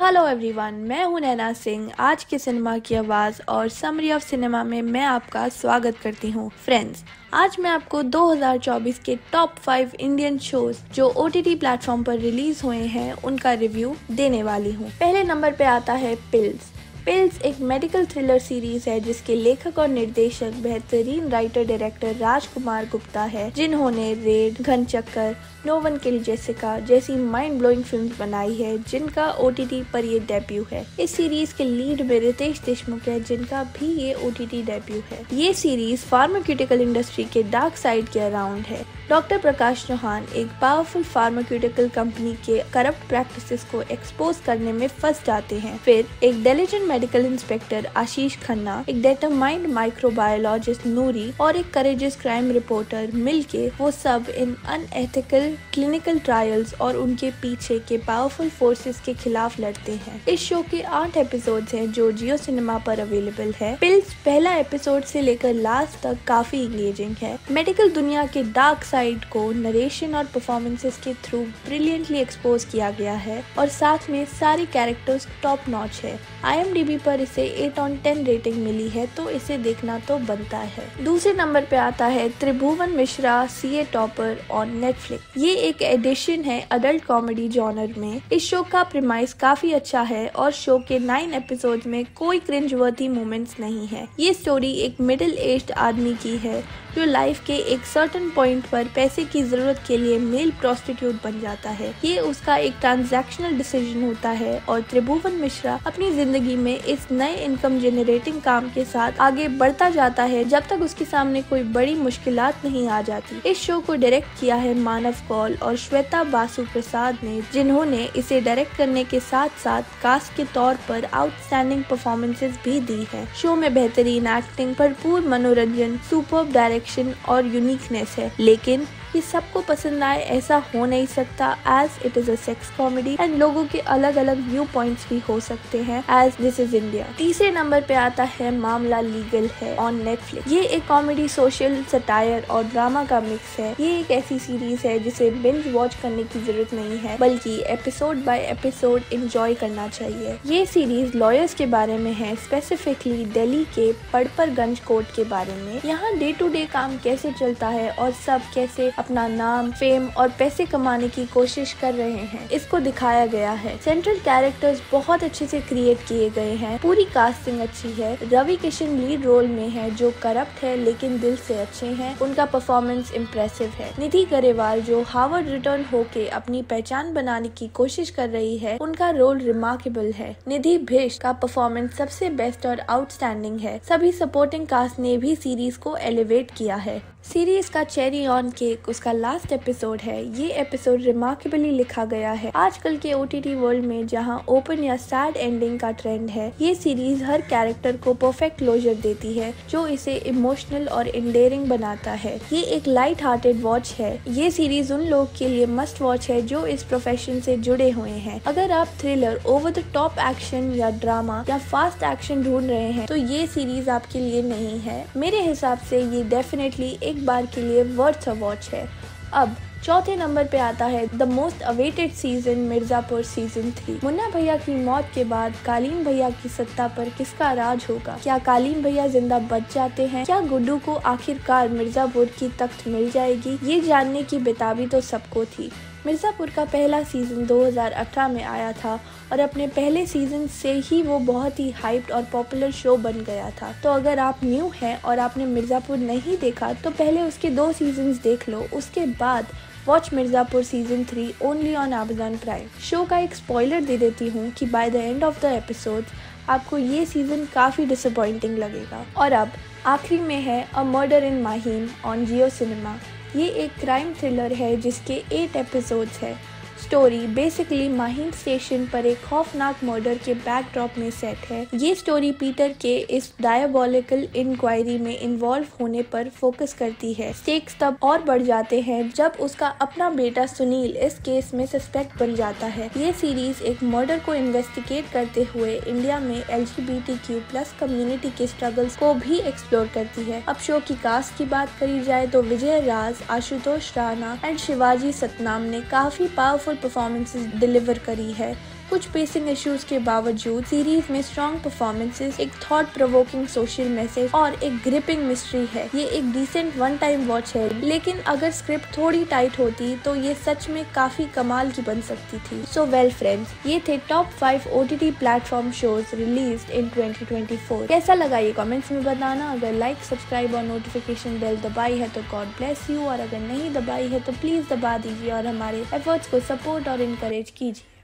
Hello everyone मैं हूँ नैना सिंह। आज के सिनेमा की आवाज़ और समरी ऑफ़ सिनेमा में मैं आपका स्वागत करती हूँ फ्रेंड्स आज मैं आपको 2024 के टॉप फाइव इंडियन शोज़ जो ओ टी प्लेटफॉर्म पर रिलीज़ हुए हैं, उनका रिव्यू देने वाली हूँ। पहले नंबर पे आता है पिल्स पिल्स एक मेडिकल थ्रिलर सीरीज़ है, जिसके लेखक और निर्देशक बेहतरीन राइटर डायरेक्टर राजकुमार गुप्ता है, जिन्होंने Raid Ghanchakkar no one kill Jessica जैसी माइंड ब्लोइंग फ़िल्म बनाई है, जिनका ओटीटी पर ये डेब्यू है। इस सीरीज़ के लीड में रितेश देशमुख है, जिनका भी ये ओ डेब्यू है। ये सीरीज़ फार्माक्यूटिकल इंडस्ट्री के डार्क साइड के अराउंड है। डॉक्टर प्रकाश चौहान एक पावरफुल फार्माक्यूटिकल कंपनी के करप्ट प्रैक्टिसेस को एक्सपोज करने में फंस जाते हैं। फिर एक diligent medical inspector Ashish Khanna, एक डेटरमाइंड माइक्रोबायोलॉजिस्ट नूरी और एक करेजियस क्राइम रिपोर्टर मिलके वो सब इन अनएथिकल क्लिनिकल ट्रायल्स और उनके पीछे के पावरफुल फोर्सेस के खिलाफ लड़ते हैं। इस शो के आठ एपिसोड्स हैं जो जियो सिनेमा पर अवेलेबल है। पिल्स पहला एपिसोड से लेकर लास्ट तक काफ़ी इंगेजिंग है। मेडिकल दुनिया के डार्क साइड को नरेशन और परफॉर्मेंसेस के थ्रू ब्रिलियंटली एक्सपोज किया गया है और साथ में सारे कैरेक्टर्स टॉप नॉच है। आई पर इसे 8 ऑन 10 रेटिंग मिली है तो इसे देखना तो बनता है। दूसरे नंबर पे आता है Tribhuvan Mishra C A topper on Netflix ये एक एडिशन है अडल्ट कॉमेडी जॉनर में। इस शो का प्रिमाइस काफ़ी अच्छा है और शो के नाइन एपिसोड में कोई क्रिंज वर्थी मोमेंट्स नहीं है। ये स्टोरी एक मिडिल एज आदमी की है जो लाइफ के एक सर्टन पॉइंट पर पैसे की ज़रूरत के लिए मेल प्रोस्टिट्यूट बन जाता है। ये उसका एक ट्रांजैक्शनल डिसीज़न होता है और त्रिभुवन मिश्रा अपनी ज़िंदगी में इस नए इनकम जनरेटिंग काम के साथ आगे बढ़ता जाता है जब तक उसके सामने कोई बड़ी मुश्किल नहीं आ जाती। इस शो को डायरेक्ट किया है मानव कौल और श्वेता बासु प्रसाद ने, जिन्होंने इसे डायरेक्ट करने के साथ साथ कास्ट के तौर पर आउटस्टैंडिंग परफॉर्मेंसेज भी दी है। शो में बेहतरीन एक्टिंग भरपूर मनोरंजन सुपर डायरेक्शन और यूनिकनेस है। लेकिन ये सबको पसंद आए, ऐसा हो नहीं सकता। As it is a sex comedy and लोगों के अलग अलग व्यू पॉइंट्स भी हो सकते हैं। एज दिस इज़ इंडिया तीसरे नंबर पे आता है मामला लीगल है ऑन नेटफ्लिक्स ये एक कॉमेडी सोशल सटायर और ड्रामा का मिक्स है। ये एक ऐसी सीरीज़ है जिसे बिंज वॉच करने की ज़रूरत नहीं है, बल्कि एपिसोड बाय एपिसोड इंजॉय करना चाहिए। ये सीरीज़ लॉयर्स के बारे में है स्पेसिफिकली दिल्ली के पड़परगंज कोर्ट के बारे में। यहाँ डे टू डे काम कैसे चलता है और सब कैसे अपना नाम फेम और पैसे कमाने की कोशिश कर रहे हैं। इसको दिखाया गया है। सेंट्रल कैरेक्टर्स बहुत अच्छे से क्रिएट किए गए हैं। पूरी कास्टिंग अच्छी है। रवि किशन लीड रोल में है, जो करप्ट है, लेकिन दिल से अच्छे हैं। उनका परफॉर्मेंस इम्प्रेसिव है। निधि गरेवाल, जो हार्वर्ड रिटर्न होके अपनी पहचान बनाने की कोशिश कर रही है, उनका रोल रिमार्केबल है। निधि भिष्ट का परफॉर्मेंस सबसे बेस्ट और आउटस्टैंडिंग है। सभी सपोर्टिंग कास्ट ने भी सीरीज़ को एलिवेट किया है। सीरीज़ का चेरी ऑन केक, उसका लास्ट एपिसोड है। ये एपिसोड रिमार्केबली लिखा गया है। आजकल के ओटीटी वर्ल्ड में जहाँ ओपन या सैड एंडिंग का ट्रेंड है, ये सीरीज़ हर कैरेक्टर को परफेक्ट क्लोजर देती है, जो इसे इमोशनल और इंडेरिंग बनाता है। ये एक लाइट हार्टेड वॉच है। ये सीरीज़ उन लोग के लिए मस्ट वॉच है जो इस प्रोफेशन से जुड़े हुए हैं। अगर आप thriller over the top action या ड्रामा या फास्ट एक्शन ढूंढ रहे हैं तो ये सीरीज़ आपके लिए नहीं है। मेरे हिसाब से ये डेफिनेटली एक एक बार के लिए वर्थ अ वॉच है। अब, चौथे नंबर पे आता है the most awaited season Mirzapur season three Munna Bhaiya की मौत के बाद कालीन भैया की सत्ता पर किसका राज होगा? क्या कालीन भैया ज़िंदा बच जाते हैं? क्या गुड्डू को आखिरकार मिर्जापुर की तख्त मिल जाएगी? ये जानने की बेताबी तो सबको थी। मिर्ज़ापुर का पहला सीज़न 2018 में आया था और अपने पहले सीज़न से ही वो बहुत ही हाइप्ड और पॉपुलर शो बन गया था। तो अगर आप न्यू हैं और आपने मिर्ज़ापुर नहीं देखा तो पहले उसके दो सीजन्स देख लो। उसके बाद watch Mirzapur season three only on Amazon Prime show का एक स्पॉइलर दे देती हूँ कि by the end of the episode आपको ये सीज़न काफ़ी डिसअपॉइंटिंग लगेगा। और अब आखिरी में है a murder in Mahim on Jio cinema ये एक क्राइम थ्रिलर है जिसके एट एपिसोड्स है। स्टोरी बेसिकली माहिम स्टेशन पर एक खौफनाक मर्डर के बैकड्रॉप में सेट है। ये स्टोरी पीटर के इस डायबोलिकल इंक्वायरी में इन्वॉल्व होने पर फोकस करती है। स्टेक्स तब और बढ़ जाते हैं जब उसका अपना बेटा सुनील इस केस में सस्पेक्ट बन जाता है। ये सीरीज़ एक मर्डर को इन्वेस्टिगेट करते हुए इंडिया में एल प्लस कम्युनिटी के स्ट्रगल्स को भी एक्सप्लोर करती है। अब शो की कास्ट की बात करी जाए तो विजय राज, आशुतोष राणा एंड शिवाजी सतनाम ने काफ़ी पावरफुल परफॉर्मेंसेस डिलीवर करी है। कुछ पेसिंग इश्यूज़ के बावजूद सीरीज़ में स्ट्रॉन्ग परफॉर्मेंसेज एक थॉट प्रोवोकिंग सोशल मैसेज और एक ग्रिपिंग मिस्ट्री है। ये एक डिसेंट वन टाइम वॉच है, लेकिन अगर स्क्रिप्ट थोड़ी टाइट होती तो ये सच में काफ़ी कमाल की बन सकती थी। सो वेल फ्रेंड्स ये थे top five O T T platform shows release in 2024 कैसा लगा ये कॉमेंट्स में बताना? अगर लाइक सब्सक्राइब और नोटिफिकेशन बेल दबाई है तो गॉड ब्लेस यू और अगर नहीं दबाई है तो प्लीज़ दबा दीजिए और हमारे एफर्ट्स को सपोर्ट और इनकरेज कीजिए।